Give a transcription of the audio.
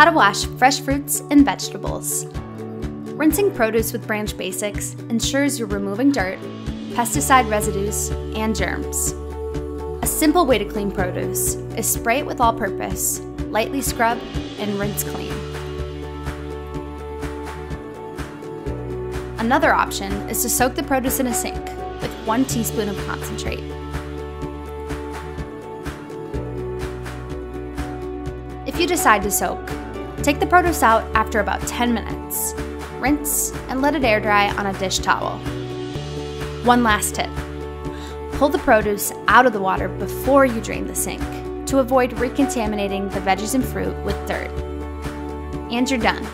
How to wash fresh fruits and vegetables. Rinsing produce with Branch Basics ensures you're removing dirt, pesticide residues, and germs. A simple way to clean produce is spray it with all purpose, lightly scrub, and rinse clean. Another option is to soak the produce in a sink with one teaspoon of concentrate. If you decide to soak, take the produce out after about 10 minutes. Rinse and let it air dry on a dish towel. One last tip. Pull the produce out of the water before you drain the sink to avoid recontaminating the veggies and fruit with dirt. And you're done.